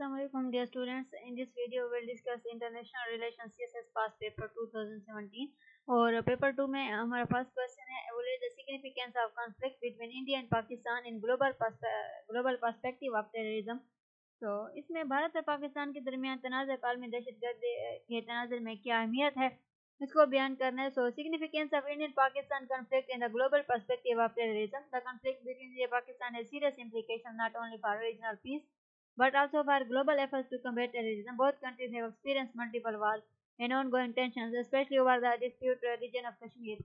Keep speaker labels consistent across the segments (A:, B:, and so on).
A: Assalamu alaikum dear students. In this video we will discuss international relations CSS past paper 2017 اور paper 2 میں ہمارا first question ہے evaluate the significance of conflict between India and Pakistan in global global perspective of terrorism? تو اس میں بھارت اور پاکستان کے درمیان تنازع عالمی دہشت گرد کے تناظر میں کیا اہمیت ہے؟ اس کو بیان کرنا ہے۔ So significance of Indian Pakistan conflict in the global perspective of terrorism the conflict between India Pakistan has serious implication not only for regional peace but also for global efforts to combat terrorism. Both countries have experienced multiple wars and ongoing tensions, especially over the disputed region of Kashmir.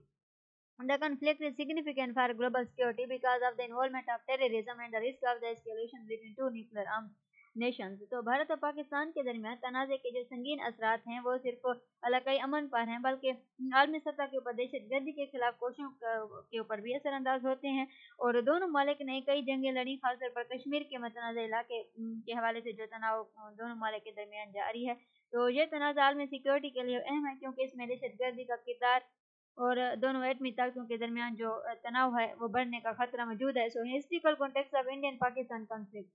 A: The conflict is significant for global security because of the involvement of terrorism and the risk of the escalation between two nuclear armed nations. تو بھارت اور پاکستان کے درمیان تنازع کے جو سنگین اثرات ہیں، وہ صرف علاقائی امن پر ہیں، بلکہ عالمی سطح کے اوپر دہشت گردی کے خلاف کوششوں کے اوپر بھی اثر انداز ہوتے ہیں۔ اور دونوں مالک نے کئی جنگیں لڑی خاص طور پر کشمیر کے متنازع علاقے کے حوالے سے جو تناؤ دونوں مالک کے درمیان جاری ہے۔ تو یہ تنازع عالمی سیکورٹی کے لیے اہم ہے، کیونکہ اس میں دہشت گردی کا کردار اور دونوں ایٹمی طاقتوں کے درمیان جو تناؤ ہے، وہ بڑھنے کا خطرہ موجود ہے۔ So historical context of Indian Pakistan conflict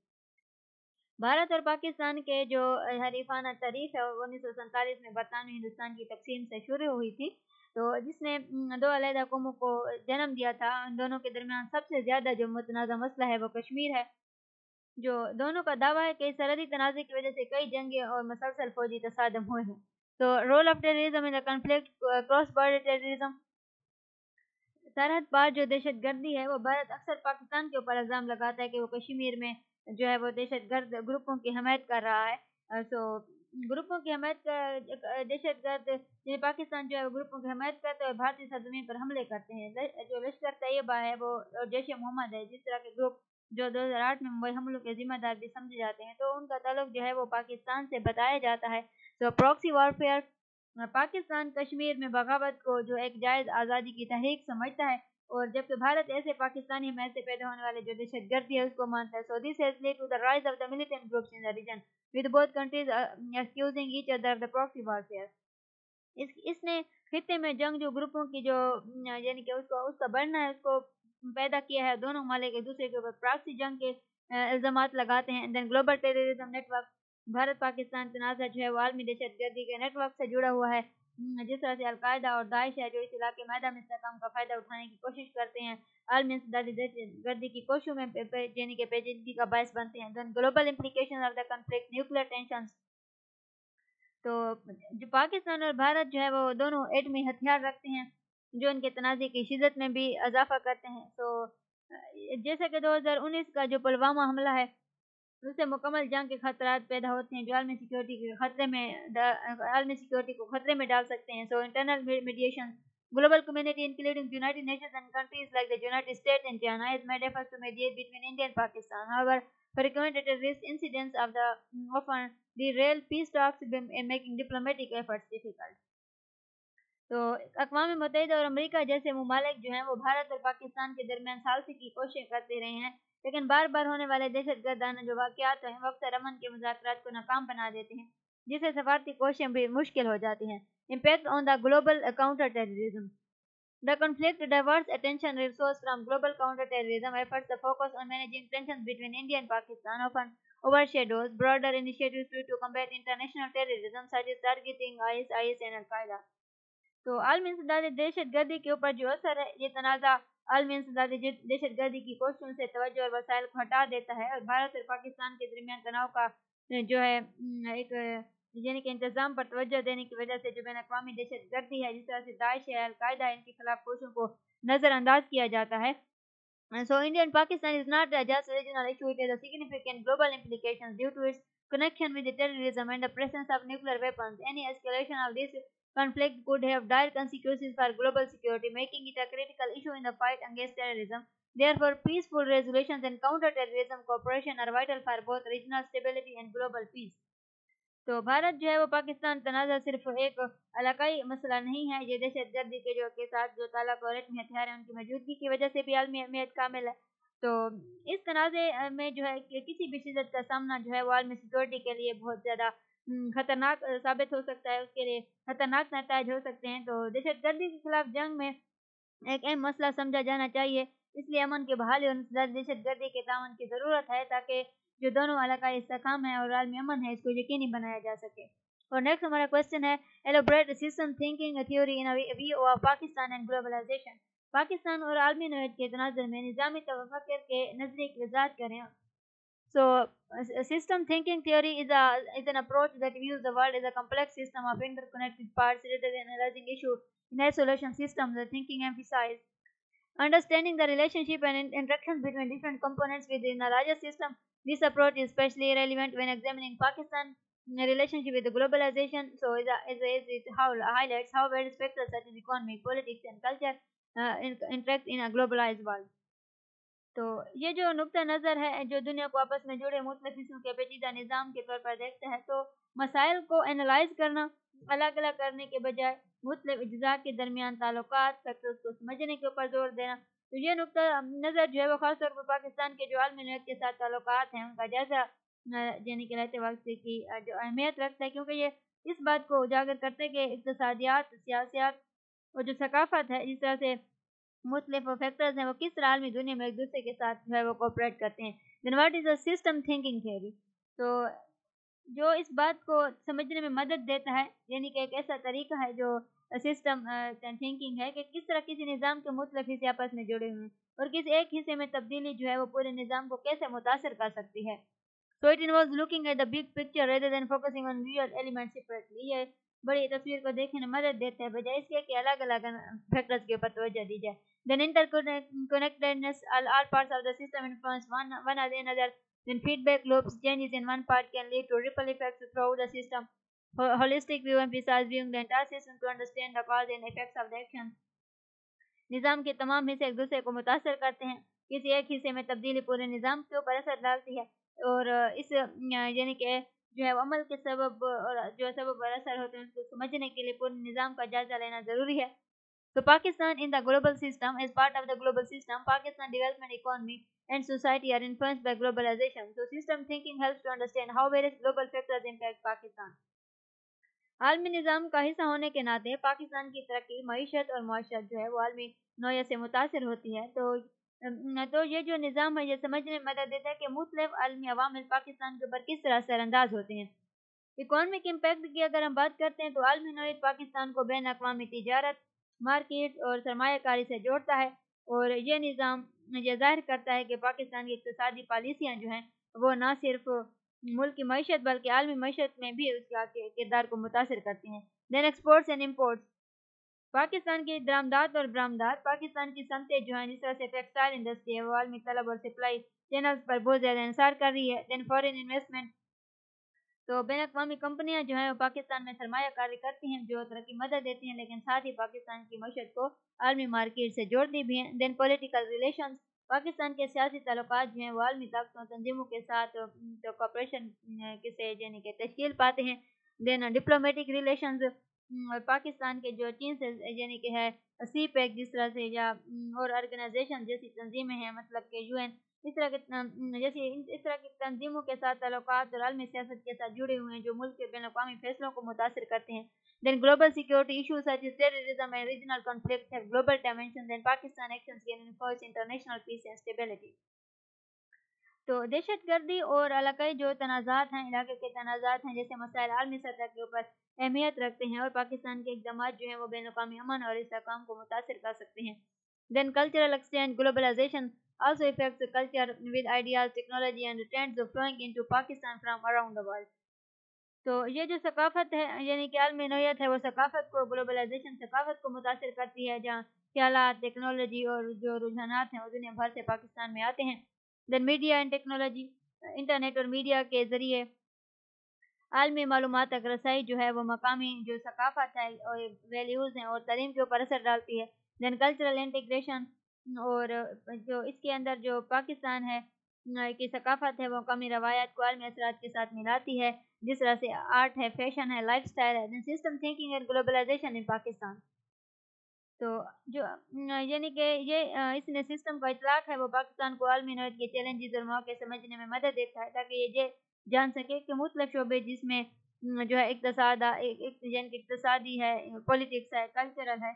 A: Bharat اور پاکستان کے جو حریفانہ تاریخ ہے انیس سو سینتالیس میں برطانوی ہندوستان کی تقسیم سے شروع ہوئی تھی۔ تو جس نے دو علیحدہ قوموں کو جنم دیا تھا، ان دونوں کے درمیان سب سے زیادہ جو متنازع مسئلہ ہے، وہ کشمیر ہے۔ جو دونوں کا دعویٰ ہے کہ سرحدی تنازع کی وجہ سے کئی جنگیں اور مسلسل فوجی تصادم ہوئے ہیں۔ تو role of terrorism in conflict cross border terrorism. سرحد پار جو دہشت گردی ہے، وہ بھارت اکثر پاکستان کے اوپر الزام لگاتا ہے کہ وہ کشمیر میں جو ہے وہ دہشت گرد گروپوں کی حمایت کر رہا ہے۔ سو گروپوں کی حمایت دہشت گرد یعنی پاکستان جو ہے وہ گروپوں کی حمایت کرتے ہیں بھارتی سرزمین پر حملے کرتے ہیں۔ جو لشکر طیبہ ہے وہ جیش محمد ہے، جس طرح کے گروپ جو دو ہزار آٹھ میں ممبئی حملوں کے ذمہ دار بھی سمجھے جاتے ہیں، تو ان کا تعلق جو ہے وہ پاکستان سے بتایا جاتا ہے۔ تو پروکسی وارفیئر، پاکستان کشمیر میں بغاوت کو جو ایک جائز آزادی کی تحریک سمجھتا ہے اور جبکہ بھارت ایسے پاکستانی حمایت سے پیدا ہونے والے جو دہشت گردی ہے، اس کو مانتا ہے۔ So this has led to the rise of the militant groups in the region with both countries excusing each other the proxy warfare اس اس نے خطے میں جنگ جو گروپوں کی جو یعنی کہ اس کو، اس کا بڑھنا ہے، اس کو پیدا کیا ہے۔ دونوں مالک ایک دوسرے کے اوپر پراکسی جنگ کے الزامات لگاتے ہیں۔ Then global terrorism network Bharat Pakistan تنازع جو ہے، وہ عالمی دہشت گردی کے نیٹ ورک سے جڑا ہوا ہے۔ جس طرح سے القاعدہ اور داعش ہے جو اس علاقے میدہ میں استحکام کا فائدہ اٹھانے کی کوشش کرتے ہیں، عالمی انسدادی گردی کی کوششوں میں یعنی کہ پیچیدگی کا باعث بنتے ہیں۔ Then global implication of the conflict nuclear tensions تو جو پاکستان اور بھارت جو ہے وہ دونوں ایٹمی ہتھیار رکھتے ہیں، جو ان کے تنازع کی شدت میں بھی اضافہ کرتے ہیں۔ تو جیسا کہ دو ہزار انیس کا جو پلوامہ حملہ ہے اس سے مکمل جنگ کے خطرات پیدا ہوتے ہیں جو عالمی سیکیورٹی کے خطرے میں عالمی سیکیورٹی کو خطرے میں ڈال سکتے ہیں۔ So internal mediation global community including United Nations and countries like the United States and China has made efforts to mediate between India and Pakistan however frequented race incidents if the often the real peace talks be making diplomatic efforts difficult تو اقوام متحدہ اور امریکہ جیسے ممالک جو ہیں وہ بھارت اور پاکستان کے درمیان ثالثی کی کوشش کرتے رہے ہیں۔ لیکن بار بار ہونے والے دہشت گردانہ جو واقعات ہیں، وقت رمن کے مذاکرات کو ناکام بنا دیتے ہیں جس سے سفارتی کوششیں بھی مشکل ہو جاتی ہیں۔ Impact on the global counter terrorism the conflict diverts attention resources from global counter terrorism efforts the focus on managing tension between India and Pakistan often overshadows broader initiatives to to compare international terrorism such as targeting I S I S and al Qaeda. تو عالمی انسداد دہشت گردی کے اوپر جو اثر ہے، یہ تنازع دہشت گردی کی کوششوں سے توجہ اور وسائل کو ہٹا دیتا ہے اور بھارت اور پاکستان کے درمیان تناؤ کا جو ہے ایک یعنی کہ انتظام پر توجہ دینے کی وجہ سے جو بین اقوامی دہشت گردی ہے جس طرح سے داعش ہے القاعدہ ان کے خلاف کوششوں کو نظر انداز کیا جاتا ہے So India and Pakistan is not just a regional issue, it has significant global implications due to its connection with the terrorism and the presence of nuclear weapons. Any escalation of this conflict could have dire consequences for global security, making it a critical issue in the fight against terrorism. Therefore, peaceful resolutions and counter-terrorism cooperation are vital for both regional stability and global peace. تو بھارت جو ہے وہ پاکستان تنازع صرف ایک علاقائی مسئلہ نہیں ہے یہ دہشت گردی کے جو کے ساتھ جو تعلق اور ایٹمی ہتھیار ہیں ان کی موجودگی کی وجہ سے بھی عالمی اہمیت کامل ہے تو اس تنازع میں جو ہے کسی بھی شدت کا سامنا جو ہے وہ عالمی سیکورٹی کے لیے بہت زیادہ خطرناک ثابت ہو سکتا ہے، اس کے لیے خطرناک نتائج ہو سکتے ہیں۔ تو دہشت گردی کے خلاف جنگ میں ایک اہم مسئلہ سمجھا جانا چاہیے۔ اس لیے امن کے بحالی اور دہشت گردی کے تعاون کی ضرورت ہے تاکہ جو دونوں علاقائی استحکام ہے اور عالمی امن ہے، اس کو یقینی بنایا جا سکے۔ اور نیکسٹ ہمارا کوشچن ہے elaborate system thinking theory in view of Pakistan and globalisation Pakistan اور عالمی نوعیت کے تناظر میں نظامی توفکر کے نظریے کی وضاحت کریں۔ So system thinking theory is, a, is an approach that views the world as a complex system of interconnected parts rather than analyzing issues in isolation systems. The thinking emphasizes understanding the relationship and interactions between different components within a larger system. This approach is especially relevant when examining Pakistan's relationship with globalization. So, as, it highlights how various factors such as economy, politics, and culture uh, interact in a globalized world. تو یہ جو نقطہ نظر ہے جو دنیا کو آپس میں جڑے مختلف حصوں کے پیچیدہ نظام کے طور پر دیکھتا ہے تو مسائل کو انالائز کرنا، الگ الگ کرنے کے بجائے مختلف اجزاء کے درمیان تعلقات فیکٹرز کو سمجھنے کے اوپر زور دینا۔ تو یہ نقطہ نظر جو ہے وہ خاص طور پر پاکستان کے جو عالمی نوعیت کے ساتھ تعلقات ہیں، ان کا جائزہ یعنی کہ رہتے وقت کی جو اہمیت رکھتا ہے۔ کیونکہ یہ اس بات کو اجاگر کرتے کہ اقتصادیات، سیاسیات اور جو ثقافت ہے جس طرح سے مختلف فیکٹرز ہیں، وہ کس طرح عالمی دنیا میں ایک دوسرے کے ساتھ جو ہے وہ کوپریٹ کرتے ہیں۔ Then what is a system thinking theory تو جو اس بات کو سمجھنے میں مدد دیتا ہے یعنی کہ ایک ایسا طریقہ ہے جو سسٹم تھنکنگ ہے کہ کس طرح کسی نظام کے مختلف حصے آپس میں جڑے ہوئے ہیں اور کس ایک حصے میں تبدیلی جو ہے وہ پورے نظام کو کیسے متاثر کر سکتی ہے۔ So it involves looking at the big picture rather than focusing on real element separately یہ بڑی تصویر کو دیکھنے میں مدد دیتا ہے، بجائے اس کے کہ الگ الگ فیکٹرز کے اوپر توجہ دی جائے۔ Then interconnectedness all parts of the system influence one one other then feedback loops changes in one part can lead to ripple effects throughout the system. Holistic view emphasizes viewing the entire system to understand the cause and effects of the action. نظام کے تمام حصے ایک دوسرے کو متاثر کرتے ہیں۔ کسی ایک حصے میں تبدیلی پورے نظام کے اوپر اثر ڈالتی ہے اور اس یعنی کہ جو ہے وہ عمل کے سبب اور جو سبب اور اثر ہوتے ہیں، اس کو سمجھنے کے لیے پورے نظام کا جائزہ لینا ضروری ہے۔ تو Pakistan in the global system is part of the global system Pakistan development economy and society are influenced by globalisation so system thinking helps to understand how various global factors impact Pakistan. عالمی نظام کا حصہ ہونے کے ناطے پاکستان کی ترقی، معیشت اور معاشرت جو ہے وہ عالمی نوعیت سے متاثر ہوتی ہے۔ تو تو یہ جو نظام ہے، یہ سمجھنے میں مدد دیتا ہے کہ مختلف عالمی عوامل پاکستان کے اوپر کس طرح سے انداز ہوتے ہیں۔ اکانومک امپیکٹ کی اگر ہم بات کرتے ہیں تو عالمی نوعیت پاکستان کو بین اقوامی تجارت مارکیٹ اور سرمایہ کاری سے جوڑتا ہے اور یہ نظام یہ ظاہر کرتا ہے کہ پاکستان کی اقتصادی پالیسیاں جو ہیں وہ نہ صرف ملک کی معیشت بلکہ عالمی معیشت میں بھی اس کا کردار کو متاثر کرتے ہیں۔ Then exports and imports Pakistan کی درآمدات اور برآمدات پاکستان کی صنعتیں جو ہیں، جس طرح سے ٹیکسٹائل انڈسٹری ہے وہ عالمی طلب اور سپلائی چینلز پر بہت زیادہ انحصار کر رہی ہے دین فورن انویسٹمنٹ تو بین الاقوامی کمپنیاں جو ہیں، وہ پاکستان میں سرمایہ کاری کرتی ہیں، جو ترقی مدد دیتی ہیں، لیکن ساتھ ہی پاکستان کی معیشت کو عالمی مارکیٹ سے جوڑتی بھی ہیں. دین پولیٹیکل ریلیشنز پاکستان کے سیاسی تعلقات جو ہیں، وہ عالمی طاقتوں تنظیموں کے ساتھ جو کوپریشن کسے یعنی کہ تشکیل پاتے ہیں. دین ڈپلومیٹک ریلیشنز پاکستان کے جو چین سے یعنی کہ ہے، سی پیک جس طرح سے، یا اور آرگنائزیشن جیسی تنظیمیں ہیں مطلب کہ یو این، اس طرح کے جیسے اس طرح کی تنظیموں کے ساتھ تعلقات اور عالمی سیاست کے ساتھ جڑے ہوئے ہیں، جو ملک کے بین الاقوامی فیصلوں کو متاثر کرتے ہیں Then global security issues such as terrorism and regional conflicts have global dimensions and Pakistan actions can enforce international peace and stability. تو دہشت گردی اور علاقائی جو تنازعات ہیں، علاقے کے تنازعات ہیں، جیسے مسائل عالمی سطح کے اوپر اہمیت رکھتے ہیں اور پاکستان کے اقدامات جو ہیں وہ بین الاقوامی امن اور استحکام کو متاثر کر سکتے ہیں then cultural exchange globalisation also affects the culture with ideas, technology and trends flowing into Pakistan from around the world. تو یہ جو ثقافت ہے یعنی کہ عالمی نوعیت ہے وہ ثقافت کو گلوبلائزیشن ثقافت کو متاثر کرتی ہے جہاں خیالات ٹیکنالوجی اور جو رجحانات ہیں وہ دنیا بھر سے پاکستان میں آتے ہیں then media and technology internet اور میڈیا کے ذریعے عالمی معلومات تک رسائی جو ہے وہ مقامی جو ثقافت ہے اور ویلیوز ہیں اور تعلیم کے اوپر اثر ڈالتی ہے دین کلچرل انٹیگریشن اور جو اس کے اندر جو پاکستان ہے، کی ثقافت ہے وہ قومی روایت کو عالمی اثرات کے ساتھ ملاتی ہے، جس طرح سے آرٹ ہے فیشن ہے لائف سٹائل ہے then system thinking and globalisation in Pakistan تو جو یعنی کہ یہ، اس نے سسٹم کا اطلاق ہے، وہ پاکستان کو عالمی نوعیت کے چیلنجز اور مواقع سمجھنے میں مدد دیتا ہے تاکہ یہ یہ جان سکے کہ مختلف شعبے جس میں جو ہے اقتصاد یعنی کہ اقتصادی ہے پولیٹکس ہے کلچرل ہے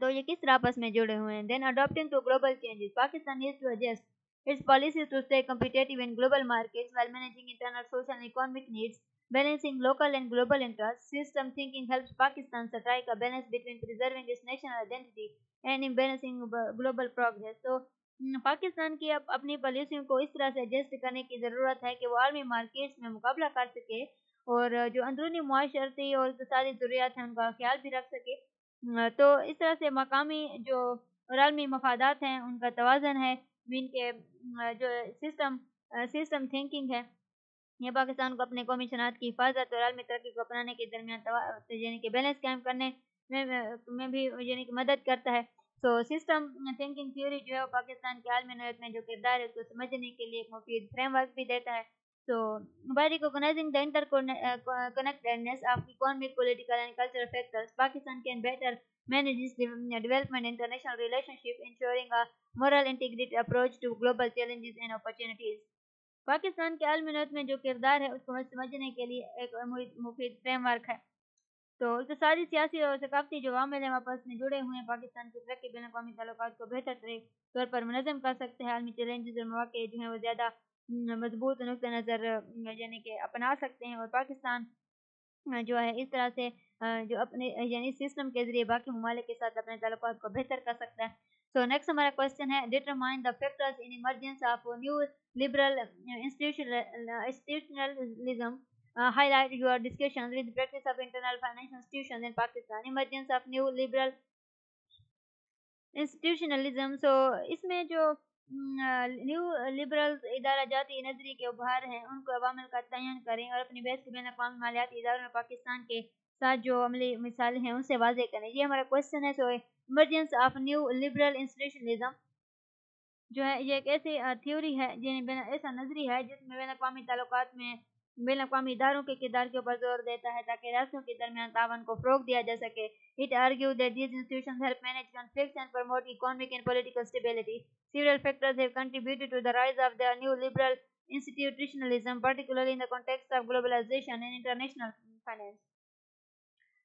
A: تو یہ کس طرح آپس میں جڑے ہوئے ہیں then adapting to global changes Pakistan has to adjust its policies to stay competitive in global markets while managing internal social and economic needs, balancing local and global interests. System thinking helps Pakistan strike a balance between preserving its national identity and imbalancing global progress. So, Pakistan کی اب اپنی پالیسیوں کو اس طرح سے adjust کرنے کی ضرورت ہے کہ وہ عالمی مارکیٹس میں مقابلہ کر سکے اور جو اندرونی معاشرتی اور اقتصادی ضروریات ہیں، ان کا خیال بھی رکھ سکے۔ تو اس طرح سے مقامی جو عالمی مفادات ہیں، ان کا توازن ہے۔ ان کے جو سسٹم سسٹم تھنکنگ ہے، یہ پاکستان کو اپنے قومی صنعت کی حفاظت اور عالمی ترقی کو اپنانے کے درمیان یعنی کہ بیلنس قائم کرنے میں بھی یعنی کہ مدد کرتا ہے۔ تو سسٹم تھنکنگ تھیوری جو ہے وہ پاکستان کے عالمی نویت میں جو کردار ہے اس کو سمجھنے کے لیے ایک مفید فریم ورک بھی دیتا ہے۔ تو by recognising the interconnectedness of economic political and cultural factors Pakistan can بہتر manage single international approach to global challenges and global opportunities Pakistan کے عالمی نویت میں جو کردار ہے اس کو سمجھنے کے لیے ایک مفید فریم ورک ہے۔ تو اقتصادی سیاسی اور ثقافتی جو عوامل ہیں واپس میں جڑے ہوئے ہیں پاکستان کی ترقی بین الاقوامی تعلقات کو بہتر طور پر منظم کر سکتے ہیں عالمی چیلنجز اور مواقع جو ہیں وہ زیادہ مضبوط نقطہ نظر یعنی کہ اپنا سکتے ہیں اور پاکستان جو ہے اس طرح سے جو اپنے یعنی سسٹم کے ذریعے باقی ممالک کے ساتھ اپنے تعلقات کو بہتر کر سکتا ہے سو نیکسٹ ہمارا کوشچن ہے determine the factors in emergence of new liberal institutionalism uh, highlight your discussions with the practice of internal financial institutions in Pakistan. Emergence of new liberal institutionalism. So اس میں جو neo liberal ادارہ جاتی نظری کے ابھار ہیں ان کو عوامل کا تعین کریں اور اپنی بحث کے بین اقوامی مالیاتی اداروں میں پاکستان کے ساتھ جو عملی مثالیں ہیں ان سے واضح کریں۔ یہ ہمارا کوشچن ہے so emergence of new liberal institutionalism جو ہے یہ ایک ایسی تھیوری ہے یعنی ایسا نظری ہے جس میں بین اقوامی تعلقات میں بین الاقوامی اداروں کے کردار کے اوپر زور دیتا ہے تاکہ ریاستوں کے درمیان تعاون کو فروغ دیا جا سکے۔ It argue that these institutions help manage conflicts and promote economic and political stability several factors have contributed to the rise of the new liberal institutionalism particularly in the context of globalization and international finance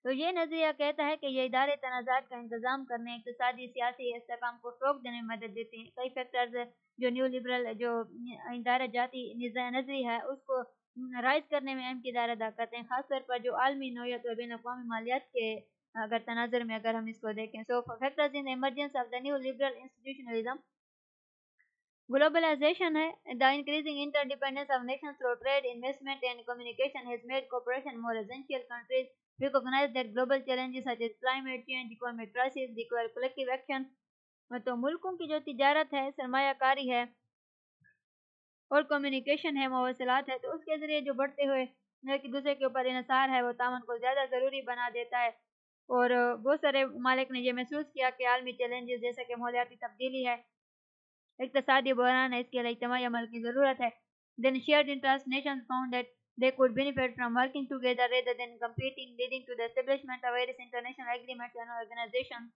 A: تو یہ نظریہ کہتا ہے کہ یہ ادارے تنازعات کا انتظام کرنے، اقتصادی، سیاسی استحکام کو فروغ دینے میں مدد دیتے ہیں۔ کئی فیکٹرز جو نیو لبرل جو ادارہ جاتی نظری ہے، اس کو رائز کرنے میں اہم کردار ادا کرتے ہیں، خاص طور پر جو عالمی نوعیت اور بین الاقوامی مالیات کے، اگر تناظر میں اگر ہم اس کو دیکھیں۔ So factors in emergence of the new liberal institutionalism globalisation ہے the increasing interdependence of nation through trade investment and communication has made cooperation more essential countries recognise that global challenges such as climate change economic crisis require collective action تو ملکوں کی جو تجارت ہے سرمایہ کاری ہے اور کمیونیکیشن ہے، مواصلات ہے، تو اس کے ذریعے جو بڑھتے ہوئے ایک دوسرے کے اوپر انحصار ہے، وہ تعاون کو زیادہ ضروری بنا دیتا ہے۔ اور بہت سارے مالک نے یہ محسوس کیا کہ عالمی چیلنجز جیسا کہ مالیاتی تبدیلی ہے، اقتصادی بحران ہے، اس کے لیے اجتماعی عمل کی ضرورت ہے۔ Then shared interest nations found that they could benefit from working together rather than competing leading to the establishment of various international agreements and organizations.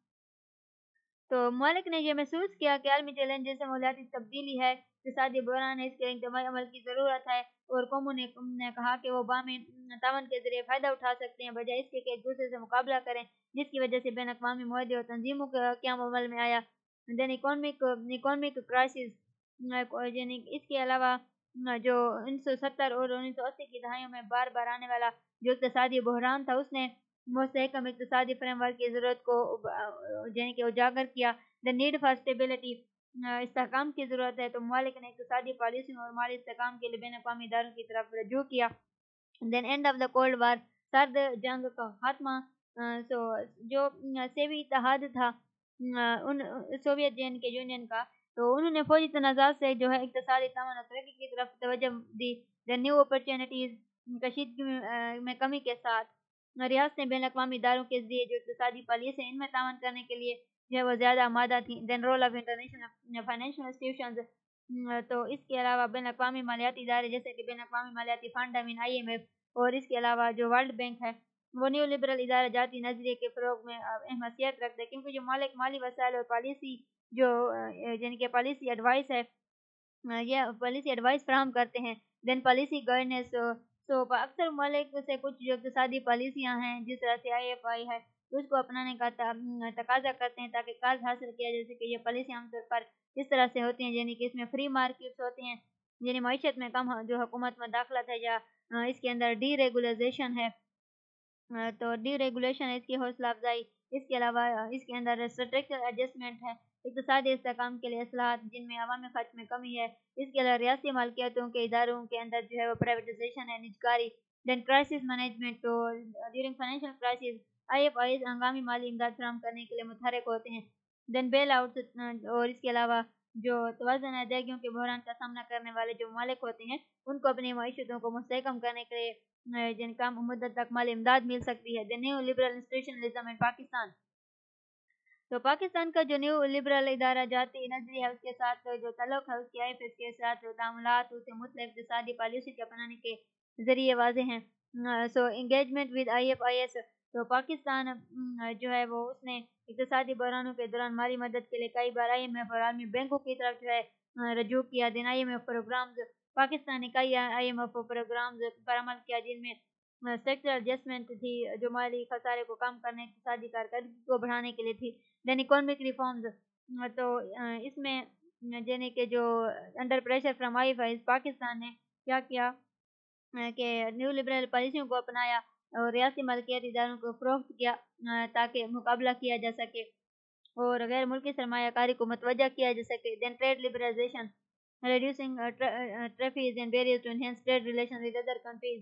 A: تو مالک نے یہ محسوس کیا کہ عالمی چیلنج جیسے مالیاتی تبدیلی ہے اقتصادی بحران ہے، اس کے اجتماعی عمل کی ضرورت ہے اور قوموں نے کہا کہ وہ بامی تعاون کے ذریعے فائدہ اٹھا سکتے ہیں، بجائے اس کے کہ ایک دوسرے سے مقابلہ کریں، جس کی وجہ سے بین اقوامی معاہدے اور تنظیموں کا قیام عمل میں آیا۔ دین اکانومک اکانومک کرائسس یعنی اس کے علاوہ جو انیس سو ستر اور انیس سو اسی کی دہائیوں میں بار بار آنے والا جو اقتصادی بحران تھا، اس نے مستحکم اقتصادی فریم ورک کی ضرورت کو یعنی کہ اجاگر کیا۔ دا نیڈ فار اسٹیبلٹی استحکام کی ضرورت ہے۔ تو ممالک نے اقتصادی پالیسیوں اور مالی استحکام کے لیے بین اقوامی اداروں کی طرف رجوع کیا۔ Then end of the cold war سرد جنگ کا خاتمہ۔ سو، جو سیوی اتحاد تھا ان، سوویت جین کے یونین کا۔ تو انہوں نے فوجی تنازعات سے جو ہے اقتصادی تعاون اور ترقی کی طرف توجہ دی۔ دا نیو اپرچونیٹیز کشیدگی میں کمی کے ساتھ۔ ریاستیں بین الاقوامی اداروں کے ذریعے جو اقتصادی پالیسی ہیں ان میں تعاون کرنے کے لیے جو ہے وہ زیادہ آمادہ تھیں then role of international financial institutions تو اس کے علاوہ بین الاقوامی مالیاتی ادارے جیسے کہ بین اقوامی مالیاتی فنڈ امین آئی ایم ایف اور اس کے علاوہ جو ورلڈ بینک ہے، وہ نیو لبرل ادارہ جاتی نظریے کے فروغ میں اہم حیثیت رکھتے ہیں، کیونکہ جو مالک مالی وسائل اور پالیسی جو یعنی کہ پالیسی ایڈوائس ہے یہ پالیسی ایڈوائس فراہم کرتے ہیں دین پالیسی گورننس سو اکثر ممالک سے کچھ جو اقتصادی پالیسیاں ہیں، جس طرح سے آئی ایف آئی ہے، اس کو اپنانے کا تقاضا کرتے ہیں تاکہ کاز حاصل کیا جا سکے یہ پالیسی عام طور پر اس طرح سے ہوتی ہیں یعنی کہ اس میں فری مارکیٹس ہوتی ہیں یعنی معیشت میں کم جو حکومت میں داخلت ہے یا اس کے اندر ڈی ریگولیزیشن ہے تو ڈی ریگولیشن اس کی حوصلہ افزائی، اس کے علاوہ اس کے اندر اسٹرکچر ایڈجسٹمنٹ ہے۔ اقتصادی استحکام کے لیے اصلاحات جن میں عوامی خرچ میں کمی ہے، اس کے علاوہ ریاستی مالکیتوں کے اداروں کے اندر جو ہے وہ پرائیویٹائزیشن ہے، نجکاری دین کرائسس مینجمنٹ تو during financial crisis I F I ہنگامی مالی امداد فراہم کرنے کے لیے متحرک ہوتے ہیں۔ دین بیل آؤٹ اور اس کے علاوہ جو توازن ادائیگیوں کے بحران کا سامنا کرنے والے جو مالک ہوتے ہیں، ان کو اپنی معیشتوں کو مستحکم کرنے کے لیے جن کام مدت تک مالی امداد مل سکتی ہے۔ The new liberal institutionalism in Pakistan تو پاکستان کا جو نیو لبرل ادارہ جاتی نظری ہے اس کے ساتھ، جو تعلق ہے اس کی آئی ایف کے ساتھ تعاملات، اسے مطلب اقتصادی پالیسی کے اپنانے کے ذریعے واضح ہیں۔ So engagement with I F I S تو پاکستان جو ہے وہ اس نے اقتصادی بحرانوں کے دوران مالی مدد کے لیے کئی بار آئی ایم ایف اور عالمی بینکوں کی طرف جو ہے رجوع کیا۔ Then I M F programmes, Pakistan نے کئی آئی ایم ایف پروگرامز پر عمل کیا، جن میں سیکٹر ایڈجسٹمنٹ تھی، جو مالی خسارے کو کم کرنے اقتصادی کارکردگی کو بڑھانے کے لیے تھی دین اکانومک ریفارمز تو اس میں یعنی کہ جو under pressure from I F Pakistan نے کیا کیا؟ کہ نیو لبرل پالیسیوں کو اپنایا اور ریاستی ملکیت اداروں کو فروخت کیا تاکہ مقابلہ کیا جا سکے اور غیر ملکی سرمایہ کاری کو متوجہ کیا جا سکے۔ Then trade liberalisation reducing tariffs and barrier to enhance trade relation with other countries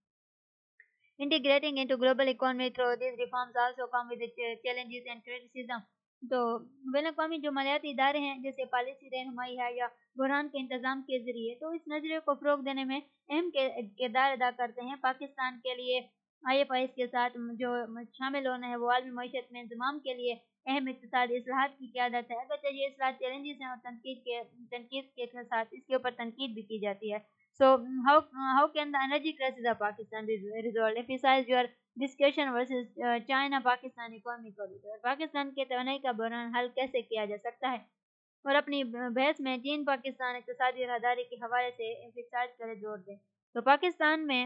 A: integrating into global economy. Through these reforms also come with challenges and criticism. تو بین الاقوامی جو مالیاتی ادارے ہیں جیسے پالیسی رہنمائی ہے یا بحران کے انتظام کے ذریعے تو اس نظریے کو فروغ دینے میں اہم کردار ادا کرتے ہیں پاکستان کے لیے آئی ایف آئی ایس کے ساتھ جو شامل ہونا ہے وہ عالمی معیشت میں انضمام کے لیے اہم اقتصادی اصلاحات کی قیادت ہے اگرچہ یہ اصلاحات چیلنجز ہیں اور تنقید کے تنقید کے ساتھ اس کے اوپر تنقید بھی کی جاتی ہے so how how can the energy crisis of Pakistan result emphasise your discussion versus China Pakistan economy corridor Pakistan کے توانائی کا بحران حل کیسے کیا جا سکتا ہے اور اپنی بحث میں چین پاکستان اقتصادی راہداری کے حوالے سے کرے جوڑ دیں تو پاکستان میں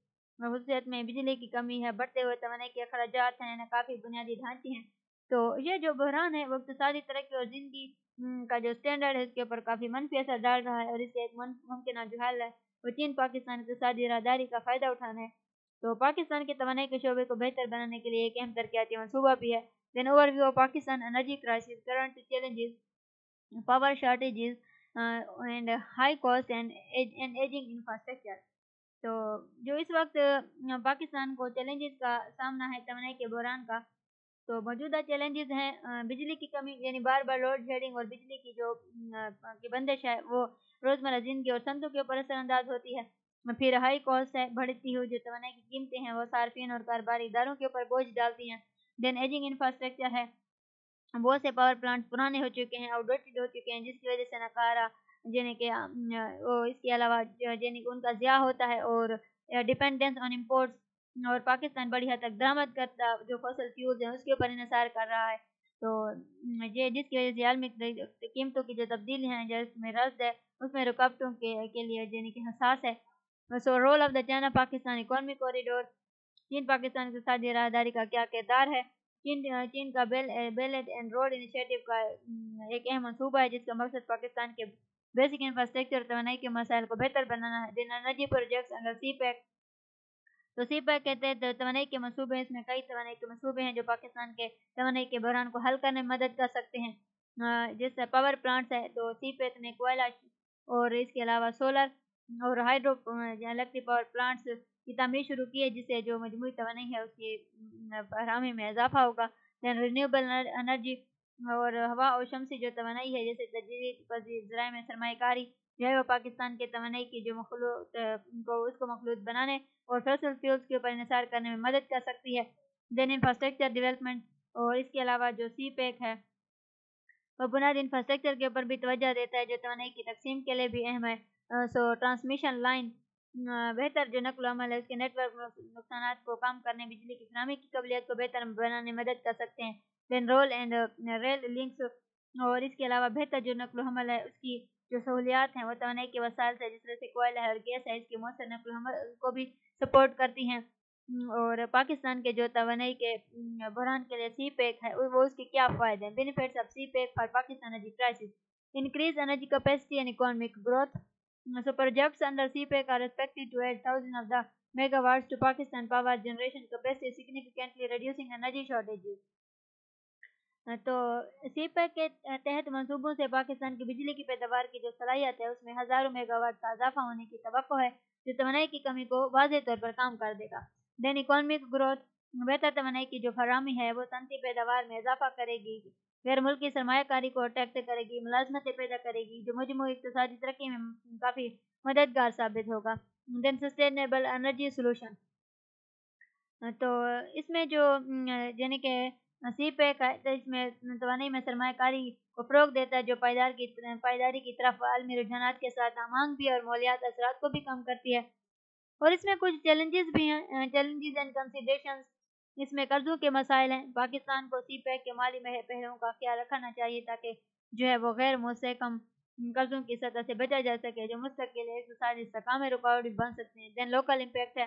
A: خصوصیت میں بجلی کی کمی ہے، بڑھتے ہوئے توانائی کے اخراجات ہیں کافی بنیادی ڈھانچے ہیں۔ تو یہ جو بحران ہے، وہ اقتصادی ترقی اور زندگی کا جو سٹینڈرڈ ہے، اس کے اوپر کافی منفی اثر ڈال رہا ہے اور اس کے ایک ممکنہ جو حل ہے۔ وہ چین، پاکستان اقتصادی اراداری کا فائدہ اٹھانا ہے۔ تو پاکستان کے توانائی کے شعبے کو بہتر بنانے کے لیے ایک اہم ترقیاتی منصوبہ بھی ہے۔ Then overview of Pakistan energy crisis current challenges power shortages and high cost and ageing infrastructure تو جو اس وقت پاکستان کو چیلنجز کا سامنا ہے توانائی کے بحران کا، تو موجودہ چیلنجز ہیں۔ بجلی کی کمی یعنی بار بار لوڈ شیڈنگ اور بجلی کی جو کی بندش ہے، وہ روزمرہ زندگی اور سنتوں کے اوپر اثر انداز ہوتی ہے۔ پھر ہائی کاسٹ ہے، بڑھتی ہوئی جو توانائی کی قیمتیں ہیں، وہ صارفین اور کاروباری اداروں کے اوپر بوجھ ڈالتی ہیں۔ دین ایجنگ انفراسٹرکچر ہے۔ بہت سے پاور پلانٹ پرانے ہو چکے ہیں آؤٹ ڈیٹڈ ہو چکے ہیں، جس کی وجہ سے نکارا یعنی کہ اس کے علاوہ یعنی کہ ان کا ضیاع ہوتا ہے اور ڈیپینڈنس آن امپورٹس اور پاکستان بڑی حد تک درآمد کرتا جو فصل فیوز ہیں، اس کے اوپر انحصار کر رہا ہے۔ تو یہ جس کی وجہ سے عالمی قیمتوں کی جو تبدیلی ہیں جس میں رسد ہے، اس میں رکاوٹوں کے کے لیے یعنی کہ حساس ہے۔ So role of the China Pakistan economy corridor چین پاکستان اقتصادی راہداری کا کیا کردار ہے؟ چین چین کا بیل بیلٹ اینڈ روڈ انیشیٹو کا ایک اہم منصوبہ ہے، جس کا مقصد پاکستان کے بیسک انفراسٹرکچر توانائی کے مسائل کو بہتر بنانا ہے then energy projects under CPEC تو سی پیک کہتے ہیں توانائی کے منصوبے اس میں کئی توانائی کے منصوبے ہیں جو پاکستان کے توانائی کے بحران کو حل کرنے میں مدد کر سکتے ہیں جس سے پاور پلانٹس ہے تو سی پیک میں کوئلہ اور اس کے علاوہ سولر اور ہائیڈرو الیکٹرک پاور پلانٹس کی تعمیر شروع کی ہے جس سے جو مجموعی توانائی ہے اس کی فراہمی میں اضافہ ہوگا دین رینیوبل انرجی اور ہوا اور شمسی جو توانائی ہے، جیسے تجدید پذیر، ذرائع میں سرمایہ کاری، جو ہے وہ پاکستان کے توانائی کی جو مخلوط کو اس کو مخلوط بنانے اور فصل فیولز کے اوپر انحصار کرنے میں مدد کر سکتی ہے۔ دین انفراسٹرکچر ڈیولپمنٹ اور اس کے علاوہ جو سی پیک ہے، وہ بنیادی انفراسٹرکچر کے اوپر بھی توجہ دیتا ہے، جو توانائی کی تقسیم کے لیے بھی اہم ہے۔ سو ٹرانسمیشن لائن بہتر جو نقل و عمل ہے، اس کے نیٹ ورک نقصانات کو کم کرنے، بجلی کی فراہمی کی قبلیت کو بہتر بنانے میں مدد کر سکتے ہیں۔ Then role and rail links اور اس کے علاوہ بہتر جو نقل و حمل ہے، اس کی جو سہولیات ہیں، وہ توانائی کے وسائل سے، جس طرح سے کوئلہ ہے اور گیس ہے، اس کے مؤثر نقل و حمل کو بھی سپورٹ کرتی ہیں۔ اور پاکستان کے جو توانائی کے بحران کے لیے سی پیک ہے، وہ اس کے کیا فائدے ہیں؟ Benefits of CPEC for Pakistan energy crisis increase energy capacity and economic growth So projects under CPEC are expected to add thousands of the megawatts to Pakistan power generation capacity significantly reducing energy shortages. تو CPEC کے تحت منصوبوں سے پاکستان کی بجلی کی پیداوار کی جو صلاحیت ہے، اس میں ہزاروں میگا واٹ کا اضافہ ہونے کی توقع ہے، جو توانائی کی کمی کو واضح طور پر کام کر دے گا۔ دین اکانومک گروتھ، بہتر توانائی کی جو فراہمی ہے، وہ صنعتی پیداوار میں اضافہ کرے گی۔ غیر ملکی سرمایہ کاری کو اٹیکٹ کرے گی، ملازمتیں پیدا کرے گی، جو مجموعی اقتصادی ترقی میں کافی مددگار ثابت ہوگا۔ Then sustainable energy solution. تو اس میں جو یعنی کہ سی پیک ہے اس میں توانائی میں سرمایہ کاری کو فروغ دیتا ہے، جو پائیدار کی پائیداری کی طرف عالمی رجحانات کے ساتھ آمانگ بھی اور مولیات اثرات کو بھی کم کرتی ہے۔ اور اس میں کچھ چیلنجز بھی ہیں چیلنجز اینڈ کنسیڈریشنز اس میں قرضوں کے مسائل ہیں۔ پاکستان کو سی پیک کے مالی پہلوؤں کا خیال رکھنا چاہیے تاکہ جو ہے وہ غیر مستحکم قرضوں کی سطح سے بچا جا سکے، جو مستقل اقتصادی استحکام رکاوٹ بن سکتے ہیں۔ دین لوکل امپیکٹ ہے۔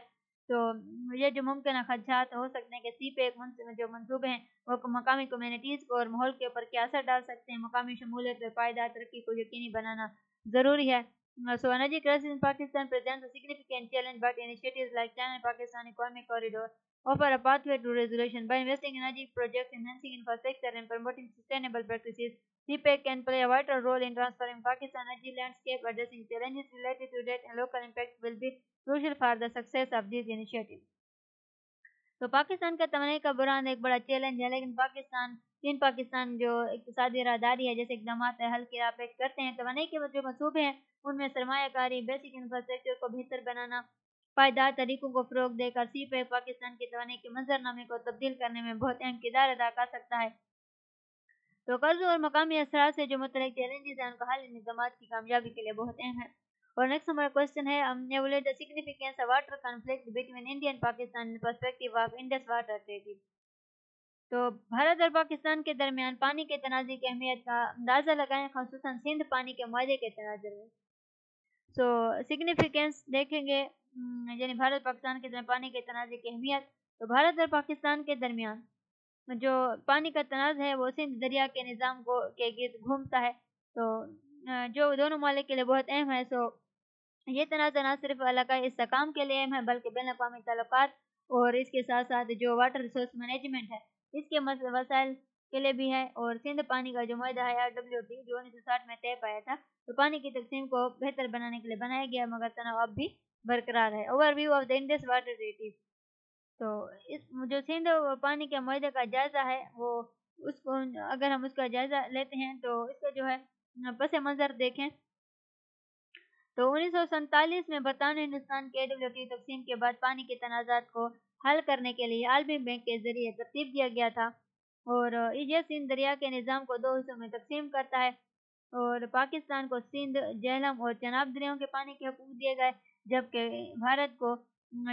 A: تو یہ جو ممکنہ خدشات ہو سکتے ہیں کہ سی پیک جو منصوبے ہیں، وہ مقامی کمیونٹیز کو اور ماحول کے اوپر کیا اثر ڈال سکتے ہیں؟ مقامی شمولیت اور پائیدار ترقی کو یقینی بنانا ضروری ہے۔ So energy G, crisis in Pakistan presents a significant challenge but initiatives like China Pakistan Economic Corridor offer a pathway to resolution. By investing in energy projects, enhancing infrastructure and promoting sustainable practices, CPEC can play a vital role in transforming Pakistan's energy landscape. Addressing challenges related to that and local impacts will be crucial for the success of these initiatives. تو پاکستان کا توانائی کا بران ایک بڑا challenge ہے لیکن پاکستان تین پاکستان جو اقتصادی راداری ہے جیسے اقدامات حل کی راہ پیش کرتے ہیں توانائی کے جو منصوبے ہیں ان میں سرمایہ کاری بیسک انفراسٹرکچر کو بہتر بنانا پائیدار طریقوں کو فروغ دے کر سی پہ پاکستان کی توانائی کے منظر نامے کو تبدیل کرنے میں بہت اہم کردار ادا کر سکتا ہے۔ تو قرضوں اور مقامی اثرات سے جو متعلق چیلنجز ہیں، ان کا حل اقدامات کی کامیابی کے لیے بہت اہم ہے۔ اور نیکسٹ ہمارا کوشچن ہے ایولیٹ the significance of water conflict between India and Pakistan in perspective of تو بھارت اور پاکستان کے درمیان پانی کے تنازع کی اہمیت کا اندازہ لگائیں، خصوصاً سندھ پانی کے معاہدے کے تناظر میں۔ سو سگنیفیکینس دیکھیں گے یعنی بھارت پاکستان کے درمیان پانی کے تنازع کی اہمیت تو بھارت اور پاکستان کے درمیان جو پانی کا تنازع ہے، وہ سندھ دریا کے نظام کو، کے گرد گھومتا ہے۔ تو جو دونوں مالک کے لیے بہت اہم ہے، سو یہ تنازع نہ صرف علاقائی استحکام کے لیے اہم ہے، بلکہ بین الاقوامی تعلقات اور اس کے ساتھ ساتھ جو واٹر ریسورس مینجمنٹ ہے، اس کے وسائل کے لیے بھی ہے اور سندھ پانی کا جو معاہدہ ہے آر ڈبلیو ٹی جو انیس سو ساٹھ میں طے پایا تھا، تو پانی کی تقسیم کو بہتر بنانے کے لیے بنایا گیا، مگر تناؤ اب بھی برقرار ہے۔ Overview of the Indus water treaties تو اس جو سندھ پانی کے معاہدے کا جائزہ ہے، وہ اس کو اگر ہم اس کا جائزہ لیتے ہیں، تو اس کا جو ہے پس منظر دیکھیں۔ تو انیس سو سینتالیس میں برطانوی ہندوستان کے ڈبلیو ٹی تقسیم کے بعد پانی کے تنازعات کو حل کرنے کے لیے عالمی بینک کے ذریعے ترتیب دیا گیا تھا۔ اور یہ سندھ دریا کے نظام کو دو حصوں میں تقسیم کرتا ہے اور پاکستان کو سندھ، جہلم اور چناب دریاؤں کے پانی کے حقوق دیے گئے، جبکہ بھارت کو،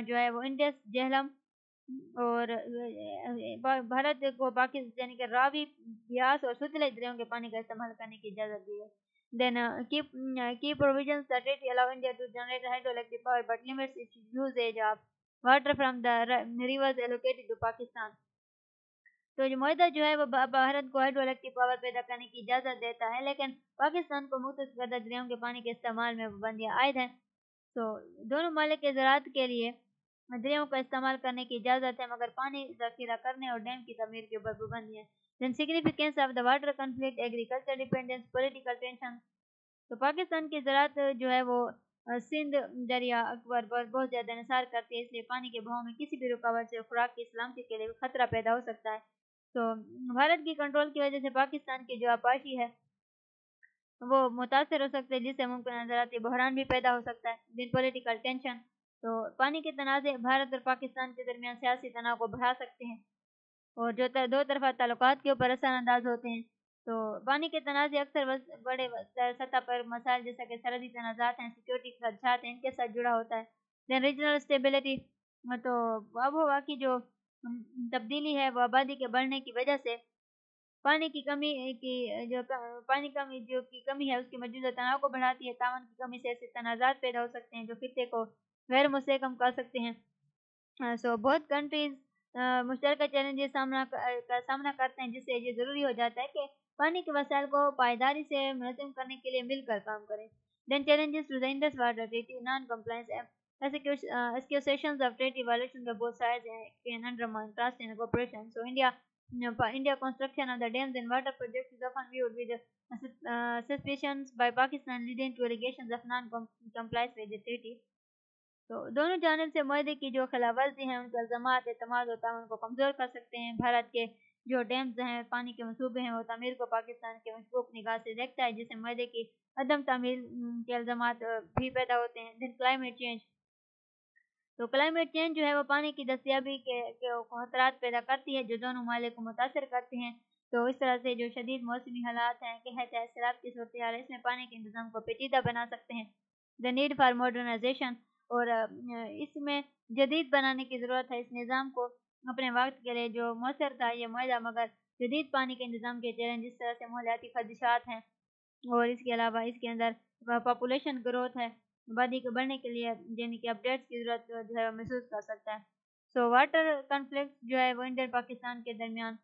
A: جو ہے وہ انڈس، جہلم اور بھارت کو پاکستان یعنی کہ راوی، بیاس اور ستلے دریاؤں کے پانی کا استعمال کرنے کی اجازت دی ہے۔ دین کی provisions that it allow India to generate hydroelectric power but limits its usage of water from the rivers allocated to Pakistan. تو جو معاہدہ جو ہے وہ بھارت کو ہائیڈرو الیکٹرک پاور پیدا کرنے کی اجازت دیتا ہے، لیکن پاکستان کو مختص کردہ دریاؤں کے پانی کے استعمال میں پابندیاں عائد ہیں۔ تو دونوں مالک کے زراعت کے لیے دریاؤں کا استعمال کرنے کی اجازت ہے، مگر پانی ذخیرہ کرنے اور ڈیم کی تعمیر کے اوپر پابندی ہے then significance of the water conflict agriculture dependence political tension تو پاکستان کی زراعت جو ہے وہ سندھ، دریا، اکبر پر بہت زیادہ انحصار کرتی ہے، اس لیے پانی کے بہاؤ میں کسی بھی رکاوٹ سے خوراک کی سلامتی کے لیے خطرہ پیدا ہو سکتا ہے۔ تو بھارت کی کنٹرول کی وجہ سے پاکستان کی جو آپاشی ہے، وہ متاثر ہو سکتے ہیں، جس سے ممکن زراعتی بحران بھی پیدا ہو سکتا ہے۔ دن پولیٹیکل ٹینشن تو پانی کے تنازع بھارت اور پاکستان کے درمیان سیاسی تناؤ کو بڑھا سکتے ہیں۔ اور جو دو طرفہ تعلقات کے اوپر اثر انداز ہوتے ہیں، تو پانی کے تنازع اکثر بڑے سطح پر مسائل جیسا کہ سرحدی تنازعات ہیں سیکورٹی خدشات ہیں، ان کے ساتھ جڑا ہوتا ہے۔ دین ریجنل اسٹیبلٹی تو آب و ہوا کی جو تبدیلی ہے، وہ آبادی کے بڑھنے کی وجہ سے۔ پانی کی کمی کی جو پانی کمی جو کی کمی ہے، اس کی موجودہ تناؤ کو بڑھاتی ہے۔ تعاون کی کمی سے ایسے تنازعات پیدا ہو سکتے ہیں جو خطے کو غیر مستحکم کر سکتے ہیں۔ سو بہت کنٹریز مشترکہ چیلنجز سامنا کا سامنا کرتے ہیں، جس سے یہ ضروری ہو جاتا ہے کہ پانی کے وسائل کو پائیداری سے منظم کرنے کے لیے مل کر کام کریں۔ Then challenges to the Indus water treaty non compliance associations of treaty violation کا بہت size can undermine trust in cooperation so India India construction of the dams and water projects is often viewed with uh, suspicions by Pakistan leading to allegations of non-compliance with the treaty. تو دونوں جانب سے معاہدے کی جو خلاف ورزی ہیں ان کے الزامات اعتماد و تعاون کو کمزور کر سکتے ہیں بھارت کے جو ڈیمز ہیں پانی کے منصوبے ہیں وہ تعمیر کو پاکستان کے مشکوک نگاہ سے دیکھتا ہے جس سے معاہدے کی عدم تعمیر کے الزامات بھی پیدا ہوتے ہیں دین کلائمیٹ چینج تو کلائمیٹ چینج جو ہے وہ پانی کی دستیابی کے خطرات پیدا کرتی ہے، جو دونوں ممالک کو متاثر کرتے ہیں۔ تو اس طرح سے جو شدید موسمی حالات ہیں کہ ہے سیلاب کی صورتحال اس میں پانی کے انتظام کو پیچیدہ بنا سکتے ہیں۔ دا نیڈ فار ماڈرنائزیشن اور اس میں جدید بنانے کی ضرورت ہے۔ اس نظام کو اپنے وقت کے لیے جو مؤثر تھا یہ معاہدہ، مگر جدید پانی کے انتظام کے چیلنج جس طرح سے ماحولیاتی خدشات ہیں۔ اور اس کے علاوہ اس کے اندر پاپولیشن گروتھ ہے۔ آبادی کے بڑھنے کے لیے یعنی کہ اپڈیٹس کی ضرورت جو ہے محسوس کر سکتا ہے سو واٹر کنفلکٹ جو ہے وہ انڈین پاکستان کے درمیان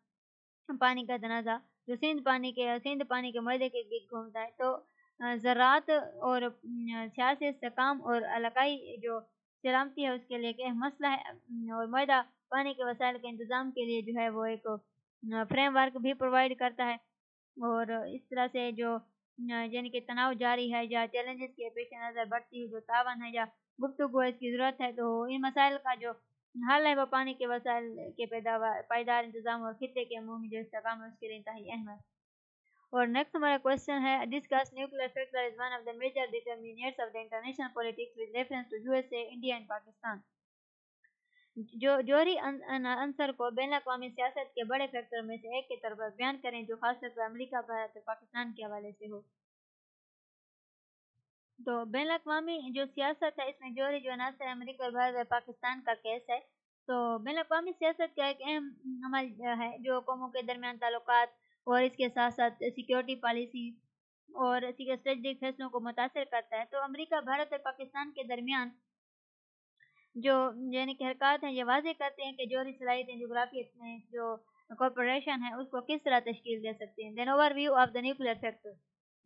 A: پانی کا تنازع جو سندھ پانی کے سندھ پانی کے معاہدے کے گرد گھومتا ہے تو زراعت اور سیاسی استحکام اور علاقائی جو سلامتی ہے اس کے لیے ایک اہم مسئلہ ہے اور معاہدہ پانی کے وسائل کے انتظام کے لیے جو ہے وہ ایک فریم ورک بھی پرووائڈ کرتا ہے اور اس طرح سے جو یعنی کہ تناؤ جاری ہے یا چیلنجز کے پیش نظر بڑھتی ہے جو تعاون ہے یا گفتگو اس کی ضرورت ہے، تو ان مسائل کا جو حل ہے، وہ پانی کے وسائل کے پیداوار، پائیدار انتظام اور خطے کے عمومی جو استحکام ہے، اس کے لیے انتہائی اہم ہے۔ اور نیکسٹ ہمارا کوشچن ہے discuss nuclear factor is one of the major determinants of the international politics with reference to U S A India and Pakistan جو جوہری عنصر کو بین الاقوامی سیاست کے بڑے فیکٹر میں سے ایک کے طور پر بیان کریں، جو خاص طور پر امریکہ بھارت اور پاکستان کے حوالے سے ہو۔ تو بین الاقوامی جو سیاست ہے، اس میں جوہری جو عناصر امریکہ اور بھارت اور پاکستان کا کیس ہے۔ تو بین الاقوامی سیاست کا ایک اہم عمل ہے، جو قوموں کے درمیان تعلقات اور اس کے ساتھ ساتھ سیکیورٹی پالیسی اور اسٹریٹجک فیصلوں کو متاثر کرتا ہے۔ تو امریکہ، بھارت اور پاکستان کے درمیان جو یعنی کہ حرکات ہیں، یہ واضح کرتے ہیں کہ جوہری صلاحیتیں جغرافی جو کارپوریشن ہے اس کو کس طرح تشکیل دے سکتے ہیں۔ Then overview of the nuclear factor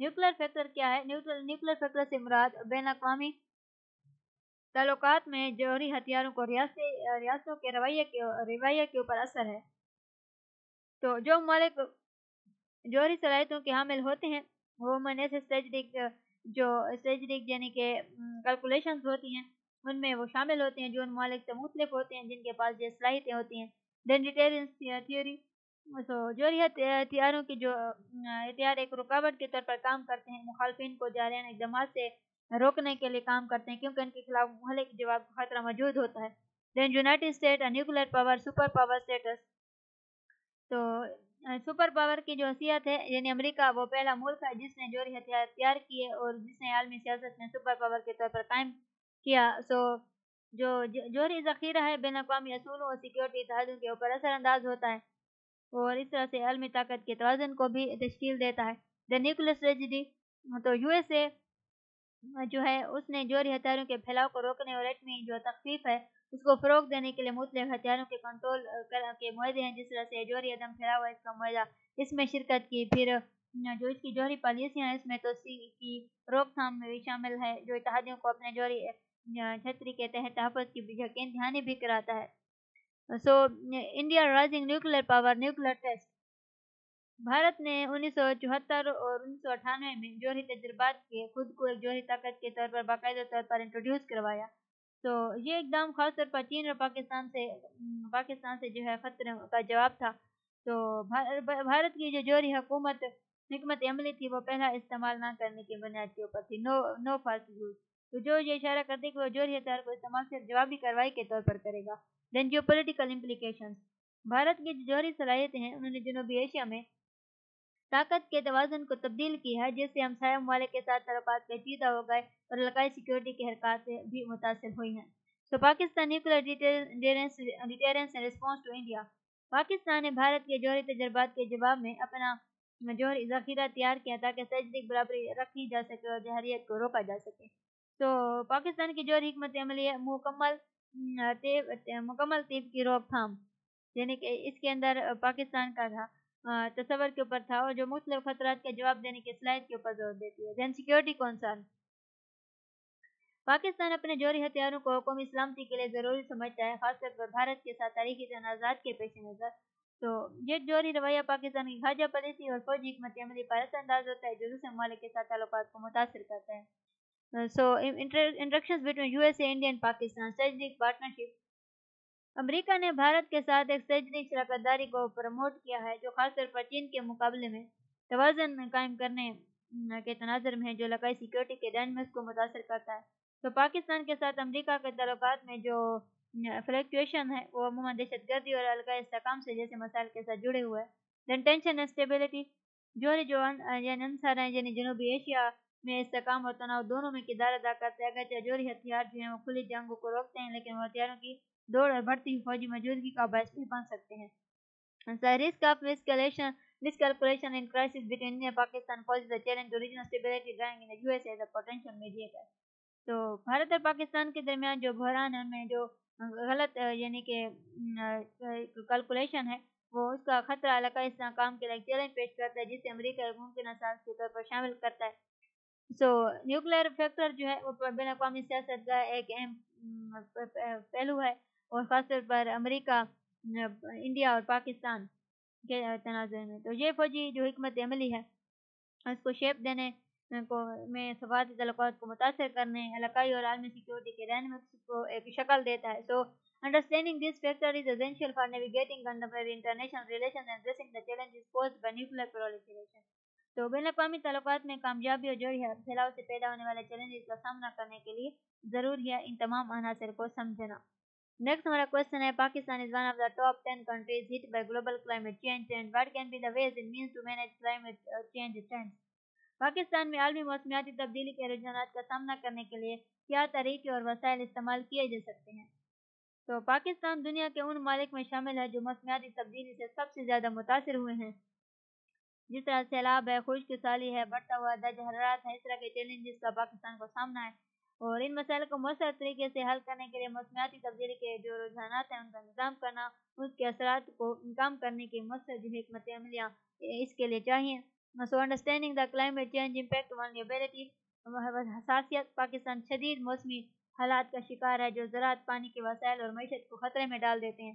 A: nuclear factor کیا ہے؟ نیوکلیر فیکٹر سے مراد بین الاقوامی تعلقات میں جوہری ہتھیاروں کو ریاستی ریاستوں کے رویے کے رویہ کے اوپر اثر ہے۔ تو جو مالک جوہری صلاحیتوں کے حامل ہوتے ہیں، وہ من ایسے اسٹریٹجک جو اسٹریٹجک یعنی کہ کیلکولیشنز ہوتی ہیں۔ ان میں وہ شامل ہوتے ہیں جو ان مالک سے مختلف ہوتے ہیں، جن کے پاس یہ صلاحیتیں ہوتی ہیں۔ ڈینڈیٹیرینس تھیوری تو جوہری ہتھیاروں کی جو ہتھیار ایک رکاوٹ کے طور پر کام کرتے ہیں۔ مخالفین کو جارحانہ اقدامات سے روکنے کے لیے کام کرتے ہیں، کیونکہ ان کے خلاف محلے کے جواب خطرہ موجود ہوتا ہے۔ Then United State nuclear power super power status تو سپر پاور کی جو حیثیت ہے یعنی امریکہ وہ پہلا ملک ہے جس نے جوہری ہتھیار تیار کیے اور جس نے عالمی سیاست میں سپر پاور کے طور پر قائم کیا۔ سو جو جوہری ذخیرہ ہے بین اقوامی اصولوں اور سیکیورٹی اتحادوں کے اوپر اثر انداز ہوتا ہے اور اس طرح سے عالمی طاقت کے توازن کو بھی تشکیل دیتا ہے۔ دا نیوکلس ٹریجڈی تو یو ایس اے جو ہے، اس نے جوہری ہتھیاروں کے پھیلاؤ کو روکنے اور ایٹمی جو تخفیف ہے، اس کو فروغ دینے کے لیے مختلف ہتھیاروں کے کنٹرول کے معاہدے ہیں، جس طرح سے جوہری عدم پھیلاؤ ہے، اس کا معاہدہ اس میں شرکت کی۔ پھر جو اس کی جوہری پالیسیاں ہیں، اس میں توسیع کی روک تھام میں بھی شامل ہے، جو اتحادیوں کو اپنے جوہری چھتری کے تحت تحفظ کی یقین دہانی بھی کراتا ہے۔ So India rising nuclear power nuclear test Bharat نے انیس سو چوہتر اور انیس سو اٹھانوے میں جوہری تجربات کے خود کو ایک جوہری طاقت کے طور پر باقاعدہ طور پر انٹروڈیوس کروایا۔ تو یہ اقدام خاص طور پر چین اور پاکستان سے پاکستان سے جو ہے خطرے کا جواب تھا۔ تو بھارت کی جو جوہری حکومت، حکمت عملی تھی، وہ پہلا استعمال نہ کرنے کی بنیاد کے اوپر تھی۔ نو نو فالس یوز جو یہ اشارہ کرتے کہ وہ جوہری ہتھیار کو استعمال صرف جوابی کاروائی کے طور پر کرے گا then geo political implications Bharat کی جو جوہری صلاحیتیں ہیں، انہوں نے جنوبی ایشیا میں طاقت کے توازن کو تبدیل کیا ہے، جس سے ہمسایہ ممالک کے ساتھ تعلقات پیچیدہ ہو گئے اور علاقائی سیکیورٹی کی حرکات بھی متاثر ہوئی ہیں۔ تو Pakistan nuclear deterrence response to India Pakistan نے بھارت کے جوہری تجربات کے جواب میں اپنا جوہری ذخیرہ تیار کیا تاکہ سجدی برابری رکھی جا سکے اور جہریت کو روکا جا سکے۔ تو پاکستان کی جوہری حکمت عملی مکمل مکمل تیب کی روک تھام یعنی کہ اس کے اندر پاکستان کا تھا تصور کے اوپر تھا اور جو مختلف خطرات کے جواب دینے کی صلاحیت کے اوپر زور دیتی ہے۔ دین سیکیورٹی کونسرن پاکستان اپنے جوہری ہتھیاروں کو قومی سلامتی کے لیے ضروری سمجھتا ہے، خاص طور پر بھارت کے ساتھ تاریخی تنازعات کے پیش نظر۔ تو یہ جوہری رویہ پاکستان کی خارجہ پالیسی اور فوجی حکمت عملی پر اثر انداز ہوتا ہے، جو دوسرے ممالک کے ساتھ تعلقات کو متاثر کرتا ہے۔ So interactions between U S A India and Pakistan strategic partnership امریکہ نے بھارت کے ساتھ ایک سجدی شراکت داری کو پروموٹ کیا ہے، جو خاص طور پر چین کے مقابلے میں توازن قائم کرنے کے تناظر میں ہے، جو لکائی سیکیورٹی کے ڈائنمکس کو متاثر کرتا ہے۔ تو پاکستان کے ساتھ امریکہ کے تعلقات میں جو فلیکچویشن ہے، وہ عموماً دہشت گردی اور علاقائی استحکام سے جیسے مسائل کے ساتھ جڑے ہوئے ہیں۔ ٹینشن اسٹیبلٹی جو یعنی انصار ہیں یعنی جنوبی ایشیا میں استحکام اور تناؤ دونوں میں کردار ادا کرتے ہیں۔ اگرچہ جوہری ہتھیار جو ہیں وہ کھلی جنگوں کو روکتے ہیں، لیکن وہ ہتھیاروں کی دوڑ اور بڑھتی ہوئی فوجی موجودگی کا باعث بھی بن سکتے ہیں۔ Risk of escalation miscalculation in crisis between India and Pakistan poses a challenge to regional stability drawing in the USA as a potential mediator تو بھارت اور پاکستان کے درمیان جو بحران ہے، میں جو غلط یعنی کہ کیلکولیشن ہے، وہ اس کا خطرہ علاقائی استحکام کے لیے چیلنج پیش کرتا ہے، جسے امریکہ ممکنہ ساز کے طور پر شامل کرتا ہے۔ سو نیوکلیر فیکٹر جو ہے وہ بین الاقوامی سیاست کا ایک اہم پہلو ہے اور خاص طور پر امریکہ انڈیا اور پاکستان کے تناظر میں۔ تو یہ فوجی جو حکمت عملی ہے، اس کو شیپ دینے کو، میں سفارتی تعلقات کو متاثر کرنے، علاقائی اور عالمی سیکیورٹی کے رہنمکس کو ایک شکل دیتا ہے۔ So understanding this factor is essential for navigating contemporary international relation and addressing the challenges posed by nuclear proliferation تو بین الاقوامی تعلقات میں کامیابی اور جوڑی ہے پھیلاؤ سے پیدا ہونے والے چیلنجز کا سامنا کرنے کے لیے ضروری ہے ان تمام عناصر کو سمجھنا۔ نیکسٹ ہمارا کوشچن ہے، Pakistan is one of the top ten countries hit by global climate change and what can be the ways and means to manage climate change trends Pakistan میں عالمی موسمیاتی تبدیلی کے رجحانات کا سامنا کرنے کے لیے کیا طریقے اور وسائل استعمال کیے جا سکتے ہیں؟ تو پاکستان دنیا کے ان ممالک میں شامل ہے جو موسمیاتی تبدیلی سے سب سے زیادہ متاثر ہوئے ہیں۔ جس طرح سیلاب ہے، خشک سالی ہے، بڑھتا ہوا درج حرارت ہے، اس طرح کے چیلنجز کا پاکستان کو سامنا ہے۔ اور ان مسائل کو مؤثر طریقے سے حل کرنے کے لیے موسمیاتی تبدیلی کے جو رجحانات ہیں، ان کا نظام کرنا، اس کے اثرات کو کم کرنے کی مؤثر جو حکمت عملیاں اس کے لیے چاہیے۔ So understanding the climate change impact vulnerability حساسیت، پاکستان شدید موسمی حالات کا شکار ہے، جو زراعت، پانی کے وسائل اور معیشت کو خطرے میں ڈال دیتے ہیں۔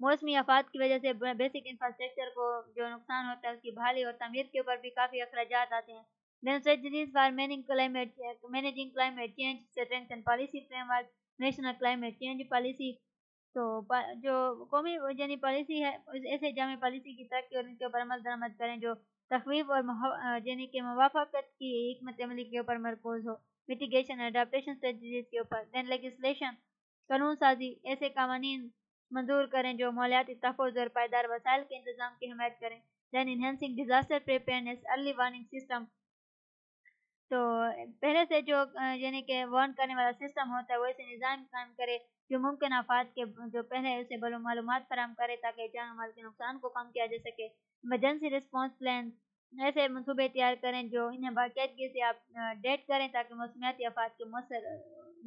A: موسمی آفات کی وجہ سے بیسک انفراسٹرکچر کو جو نقصان ہوتا ہے اس کی بحالی اور تعمیر کے اوپر بھی کافی اخراجات آتے ہیں۔ Then strategies for managing climate, managing climate change, strengthen policy framework, national climate change policy تو جو قومی یعنی پالیسی ہے ایسے جامع پالیسی کی ترقی اور ان کے اوپر عمل درآمد کریں جو تخویف اور یعنی کہ موافقت کی حکمت عملی کے اوپر مرکوز ہو۔ میٹیگیشن اڈاپٹیشن اسٹریٹجیز کے اوپر۔ دین لیگسلیشن قانون سازی ایسے قوانین منظور کریں، جو مالیاتی تحفظ اور پائیدار وسائل کے انتظام کی حمایت کریں۔ Then enhancing disaster preparedness early warning system تو پہلے سے جو یعنی کہ وارن کرنے والا سسٹم ہوتا ہے وہ ایسے نظام قائم کرے جو ممکن آفات کے، جو پہلے اسے بلو معلومات فراہم کرے تاکہ جان مال کے نقصان کو کم کیا جا سکے۔ ایمرجنسی رسپانس پلان ایسے منصوبے تیار کریں جو انہیں باقاعدگی سے آپ ڈیٹ کریں تاکہ موسمیاتی افات کے مؤثر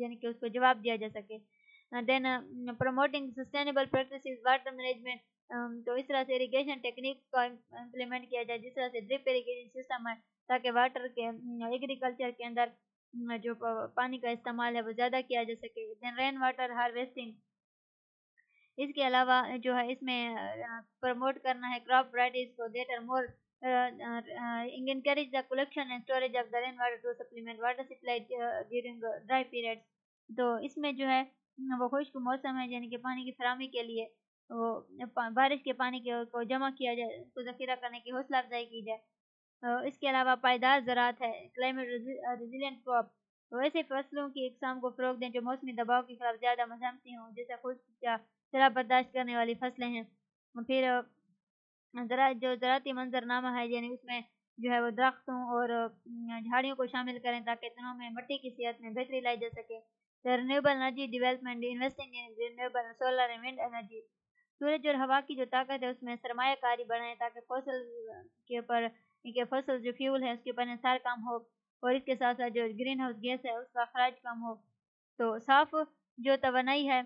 A: یعنی کہ اس کو جواب دیا جا سکے۔ Then promoting sustainable practices water management تو اس طرح سے اریگیشن ٹیکنیک کو امپلیمنٹ کیا جائے جس طرح سے ڈرپ اریگیشن سسٹم ہے تاکہ واٹر کے ایگریکلچر کے اندر جو پانی کا استعمال ہے وہ زیادہ کیا جا سکے دین رین واٹر ہارویسٹنگ اس کے علاوہ جو ہے اس میں پروموٹ کرنا ہے کراپ ورائٹیز کو that more encourage the collection and storage of the rain water to supplement water supply during dry period تو اس میں جو ہے وہ خشک موسم ہے یعنی کہ پانی کی فراہمی کے لیے وہ بارش کے پانی کے کو جمع کیا جائے، اس کو ذخیرہ کرنے کی حوصلہ افزائی کی جائے۔ اس کے علاوہ پائیدار زراعت ہے کلائمیٹ ریزیلینٹ کراپ تو ایسے فصلوں کی اقسام کو فروغ دیں جو موسمی دباؤ کے خلاف زیادہ مزاحمتی ہوں، جیسے خشک یا شرح برداشت کرنے والی فصلیں ہیں۔ پھر زراعت جو زراعتی منظر نامہ ہے یعنی اس میں جو ہے وہ درختوں اور جھاڑیوں کو شامل کریں تاکہ تنوں میں مٹی کی صحت میں بہتری لائی جا سکے۔ Renewable energy development investing in renewable solar and wind energy سورج اور ہوا کی جو طاقت ہے، اس میں سرمایہ کاری بڑھائیں تاکہ فصل، کے اوپر کہ فصل جو فیول ہے اس کے اوپر انحصار کم ہو اور اس کے ساتھ ساتھ جو گرین ہاؤس گیس ہے، اس کا اخراج کم ہو۔ تو صاف جو توانائی ہے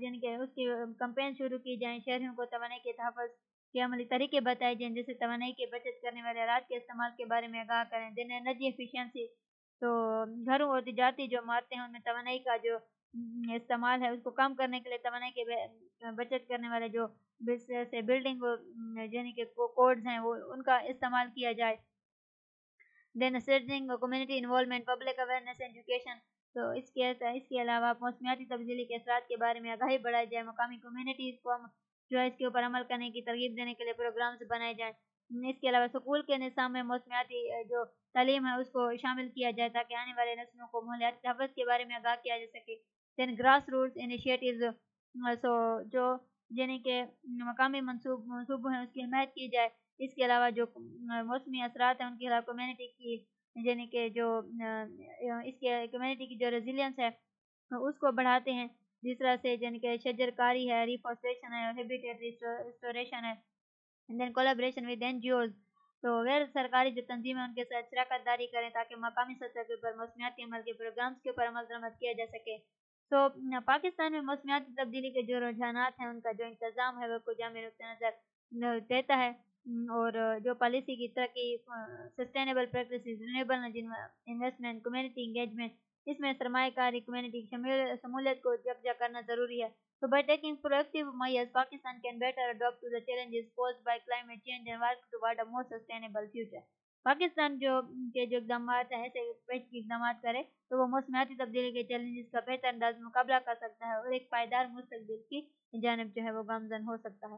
A: یعنی کہ اس کی کمپین شروع کی جائیں، شہریوں کو توانائی کے تحفظ کے عملی طریقے بتائے جائیں جیسے توانائی کی بچت کرنے والے آلات کے استعمال کے بارے میں آگاہ کریں دین انرجی ایفیشینسی تو گھروں اور تجارتی جو عمارتیں ہیں، ان میں توانائی کا جو استعمال ہے، اس کو کم کرنے کے لیے توانائی کے بچت کرنے والے جو سے بلڈنگ یعنی کہ کوڈز ہیں، وہ، ان کا استعمال کیا جائے۔ Then surging community involvement public awareness education تو اس کے اس کے علاوہ موسمیاتی تبدیلی کے اثرات کے بارے میں آگاہی بڑھائی جائے۔ مقامی کمیونٹیز کو جو ہے اس کے اوپر عمل کرنے کی ترغیب دینے کے لیے پروگرامز بنائے جائیں۔ اس کے علاوہ سکول کے نظام میں موسمیاتی جو تعلیم ہے، اس کو شامل کیا جائے تاکہ آنے والے نسلوں کو ماحولیاتی تحفظ کے بارے میں آگاہ کیا جا سکے۔ Then grass roots initiatives so, جو یعنی کہ مقامی منصوب منصوبوں ہیں، اس کی حمایت کی جائے۔ اس کے علاوہ جو موسمی اثرات ہیں، ان کے خلاف کمیونٹی کی یعنی کہ جو اس کے کمیونٹی کی جو ریزیلینس ہے، اس کو بڑھاتے ہیں۔ جس طرح سے یعنی کہ شجر کاری ہے ریفورسٹریشن ہے ہیبیٹیٹ ریسٹوریشن ہے۔ Then collaboration with N G Os تو غیر سرکاری جو تنظیمیں ان کے ساتھ شراکت داری کریں تاکہ مقامی سطح کے اوپر موسمیاتی عمل کے پروگرامز کے اوپر عمل درآمد کیا جا سکے تو پاکستان میں موسمیاتی تبدیلی کے جو رجحانات ہیں ان کا جو انتظام ہے وہ کو جامع نقطۂ نظر دیتا ہے اور جو پالیسی کی ترقی sustainable practices renewable investment community engagement اس میں سرمایہ کاری کمیونٹی شمولیت کو یکجا کرنا ضروری ہے So by taking proactive measures, Pakistan can better adapt to the challenges posed by climate change and work toward a more sustainable future. Pakistan جو کے جو اقدامات ہیں ایسے پیش کی اقدامات کرے تو وہ موسمیاتی تبدیلی کے چیلنجز کا بہتر انداز مقابلہ کر سکتا ہے اور ایک پائیدار مستقبل کی جانب جو ہے وہ گامزن ہو سکتا ہے